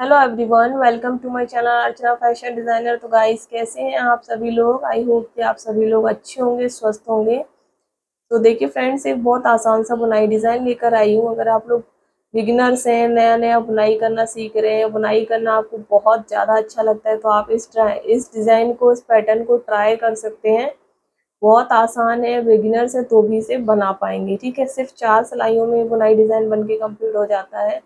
Hello everyone welcome to my channel Archana fashion designer तो guys कैसे हैं आप सभी लोग? आई होप कि आप सभी लोग अच्छे होंगे, स्वस्थ होंगे। तो देखिए फ्रेंड्स एक बहुत आसान सा बुनाई डिज़ाइन लेकर आई हूँ। अगर आप लोग बिगिनर्स हैं नया नया बुनाई करना सीख रहे हैं, बुनाई करना आपको बहुत ज़्यादा अच्छा लगता है तो आप इस इस डिज़ाइन को, इस पैटर्न को ट्राई कर सकते हैं। बहुत आसान है बिगिनर्स है तो भी इसे बना पाएँगे। ठीक है, सिर्फ़ चार सिलाइयों में बुनाई डिज़ाइन बन के कंप्लीट हो जाता है।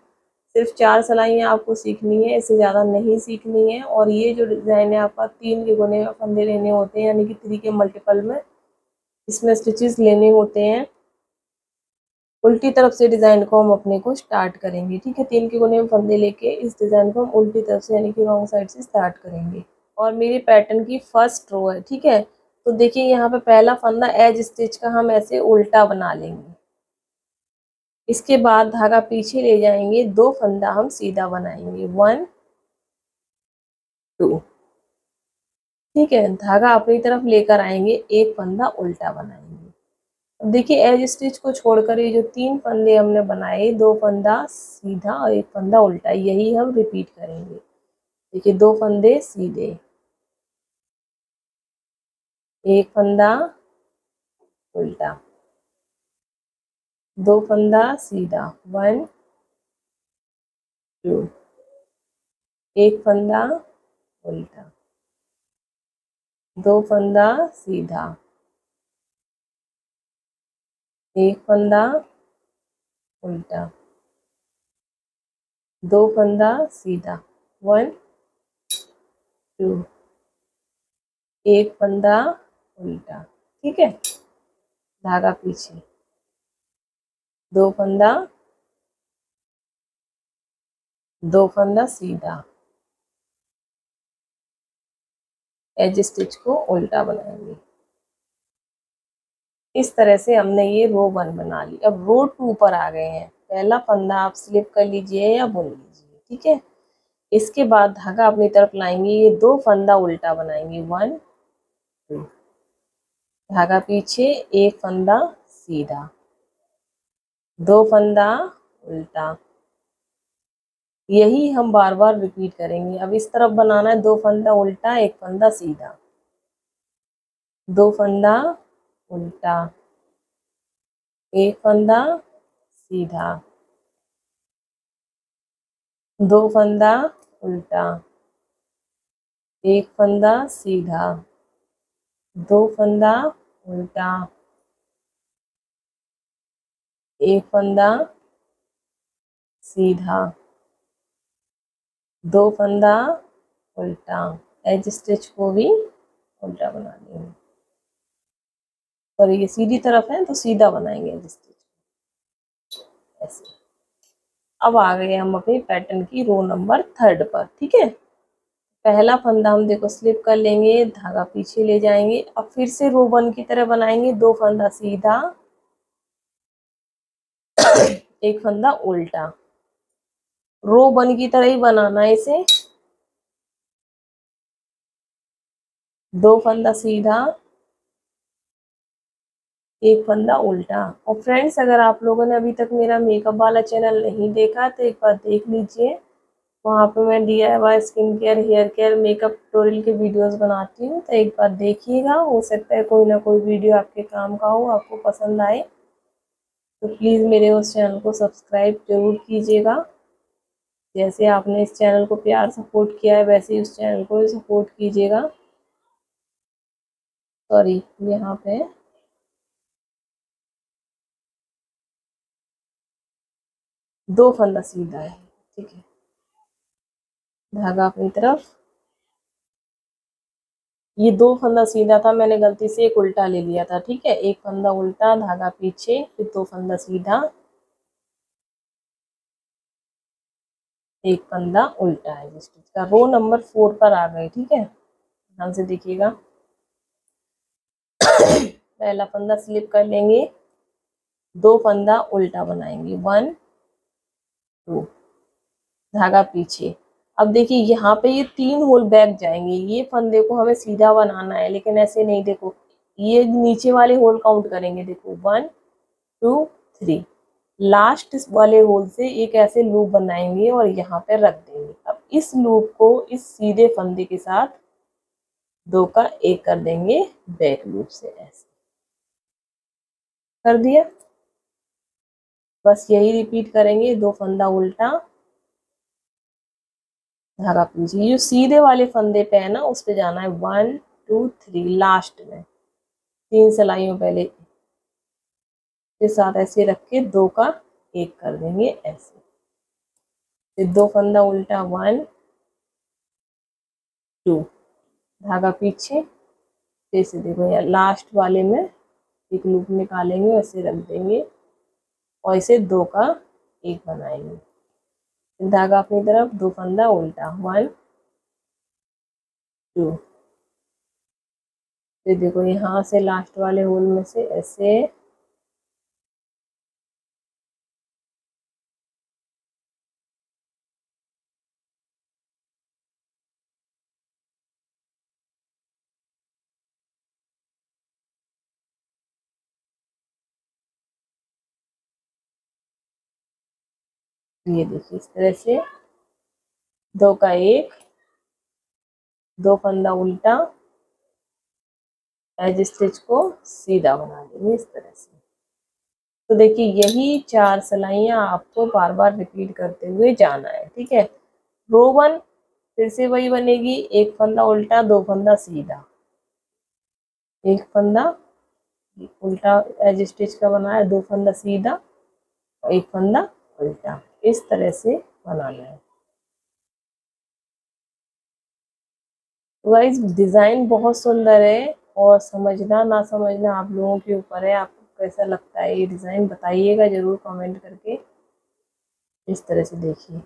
सिर्फ़ चार सिलाइयाँ आपको सीखनी है, इससे ज़्यादा नहीं सीखनी है। और ये जो डिज़ाइन है, आपका तीन के गुने फंदे लेने होते हैं, यानी कि थ्री के मल्टीपल में। इसमें स्टिचेस लेने होते हैं। उल्टी तरफ़ से डिज़ाइन को हम अपने को स्टार्ट करेंगे, ठीक है? तीन के गुने में फंदे लेके इस डिज़ाइन को हम उल्टी तरफ़ से, यानी कि रॉन्ग साइड से स्टार्ट करेंगे। और मेरे पैटर्न की फ़र्स्ट रो है, ठीक है? तो देखिए, यहाँ पे पहला फंदा एज स्टिच का हम ऐसे उल्टा बना लेंगे। इसके बाद धागा पीछे ले जाएँगे, दो फंदा हम सीधा बनाएँगे। वन टू ठीक है, धागा अपनी तरफ़ लेकर आएँगे, एक फंदा उल्टा बनाएँगे। अब देखिए एज स्टिच को छोड़कर ये जो तीन फंदे हमने बनाए, दो फंदा सीधा और एक फंदा उल्टा, यही हम रिपीट करेंगे। देखिए, दो फंदे सीधे। एक फंदा उल्टा। दो फंदा सीधा। One, two. एक फंदा उल्टा। दो फंदा सीधा। एक फंदा उल्टा। दो फंदा सीधा। One, two. एक फंदा उल्टा। ठीक है? धागा पीछे। दो फंदा दो फंदा सीधा। एज स्टिच को उल्टा बनाएँगे। इस तरह से हमने ये रो वन बना ली। अब रो टू पर आ गए हैं। पहला फंदा आप स्लिप कर लीजिए या बुन लीजिए, ठीक है? इसके बाद धागा अपनी तरफ़ लाएँगे। ये दो फंदा उल्टा बनाएँगे। वन टू धागा पीछे, एक फंदा सीधा। दो फंदा उल्टा। यही हम बार बार रिपीट करेंगे। अब इस तरफ़ बनाना है, दो फंदा उल्टा, एक फंदा सीधा। दो फंदा उल्टा, एक फंदा सीधा। दो फंदा उल्टा, एक फंदा सीधा। दो फंदा उल्टा। एक फंदा, सीधा। दो फंदा, उल्टा। एज स्टिच को भी उल्टा बना देंगे। और ये सीधी तरफ़ है तो सीधा बनाएँगे एज स्टिच ऐसे। अब आ गए हम अपने पैटर्न की रो नंबर थर्ड पर, ठीक है? पहला फंदा हम देखो स्लिप कर लेंगे, धागा पीछे ले जाएँगे, अब फिर से रो वन की तरह बनाएँगे, दो फंदा सीधा एक फंदा उल्टा। रो बन की तरह ही बनाना है इसे। दो फंदा सीधा, एक फंदा उल्टा। और फ्रेंड्स अगर आप लोगों ने अभी तक मेरा मेकअप वाला चैनल नहीं देखा तो एक बार देख लीजिए। वहाँ पे मैं D I Y skin care hair care makeup tutorial के वीडियोस बनाती हूँ तो एक बार देखिएगा। हो सकता है कोई ना कोई वीडियो आपके काम का हो, आपको पसंद आए। तो प्लीज़ मेरे उस चैनल को सब्सक्राइब ज़रूर कीजिएगा। जैसे आपने इस चैनल को प्यार सपोर्ट किया है, वैसे ही उस चैनल को भी सपोर्ट कीजिएगा। सॉरी यहाँ पे। दो फंदा सीधा है, ठीक है। धागा अपनी तरफ़। ये दो फंदा सीधा था, मैंने गलती से एक उल्टा ले लिया था, ठीक है? एक फंदा उल्टा, धागा पीछे, फिर दो फंदा सीधा। एक फंदा उल्टा है जिस का। रो नंबर फोर पर आ गए, ठीक है? ध्यान से देखिएगा। पहला फंदा स्लिप कर लेंगे। दो फंदा उल्टा बनाएँगे। वन टू धागा पीछे। अब देखिए, यहाँ पे ये तीन होल बैक जाएँगे। ये फंदे को हमें सीधा बनाना है, लेकिन ऐसे नहीं देखो। ये नीचे वाले होल काउंट करेंगे, देखो। वन टू थ्री लास्ट वाले होल से एक ऐसे लूप बनाएँगे और यहाँ पे रख देंगे। अब इस लूप को इस सीधे फंदे के साथ दो का एक कर देंगे बैक लूप से ऐसे। कर दिया? बस यही रिपीट करेंगे, दो फंदा उल्टा। धागा पीछे जो सीधे वाले फंदे पे है ना, उस पे जाना है। वन टू थ्री लास्ट में। तीन सिलाइयों पहले के साथ ऐसे रख के दो का एक कर देंगे ऐसे। फिर दो फंदा उल्टा। वन टू धागा पीछे। जैसे देखो यार लास्ट वाले में एक लूप निकालेंगे वैसे रख देंगे और इसे दो का एक बनाएँगे। धागा अपनी तरफ़, दो फंदा उल्टा वन टू फिर देखो, यहाँ से लास्ट वाले होल में से ऐसे ये देखिए इस तरह से। दो का एक, दो फंदा उल्टा, एज स्टिच को सीधा बना देंगे इस तरह से। तो देखिए यही चार सिलाइयाँ आपको बार बार रिपीट करते हुए जाना है, ठीक है? रो वन फिर से वही बनेगी, एक फंदा उल्टा, दो फंदा सीधा। एक फंदा उल्टा, एज स्टिच का बनाया दो फंदा सीधा, और एक फंदा उल्टा। इस तरह से बनाना है। वाइज डिज़ाइन बहुत सुंदर है और समझना, ना समझना आप लोगों के ऊपर है। आपको कैसा लगता है ये डिज़ाइन बताइएगा ज़रूर कमेंट करके। इस तरह से देखिए।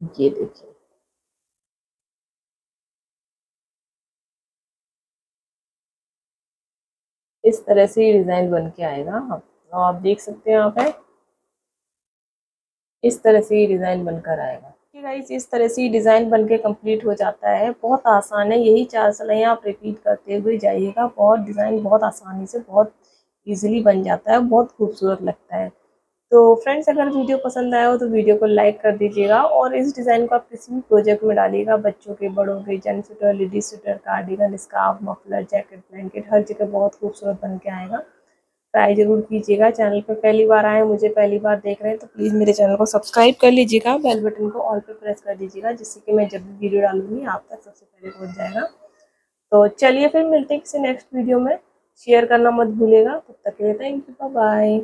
ये देखिए। इस तरह से ये डिज़ाइन बन के आएगा। तो आप देख सकते हैं यहाँ पे। इस तरह से ये डिज़ाइन बनकर आएगा। ठीक है इस तरह से डिज़ाइन बन के कंप्लीट हो जाता है। बहुत आसान है। यही चार सिलाइयाँ आप रिपीट करते हुए जाइएगा। बहुत डिज़ाइन बहुत आसानी से, बहुत ईजिली बन जाता है। बहुत खूबसूरत लगता है। तो फ्रेंड्स अगर वीडियो पसंद आया हो तो वीडियो को लाइक कर दीजिएगा और इस डिज़ाइन को आप किसी भी प्रोजेक्ट में डालिएगा, बच्चों के, बड़ों के gent sweater ladies sweater cardigan scarf muffler jacket blanket हर जगह बहुत खूबसूरत बन के आएगा। ट्राई ज़रूर कीजिएगा। चैनल पर पहली बार आए, मुझे पहली बार देख रहे हैं तो प्लीज़ मेरे चैनल को सब्सक्राइब कर लीजिएगा। बेल बटन को ऑल पर प्रेस कर दीजिएगा, जिससे कि मैं जब भी वीडियो डालूँगी, आप तक सबसे पहले पहुँच जाएगा। तो चलिए फिर मिलते हैं किसी नेक्स्ट वीडियो में। शेयर करना मत भूलेगा तब तक के लिए थैंक यू बाय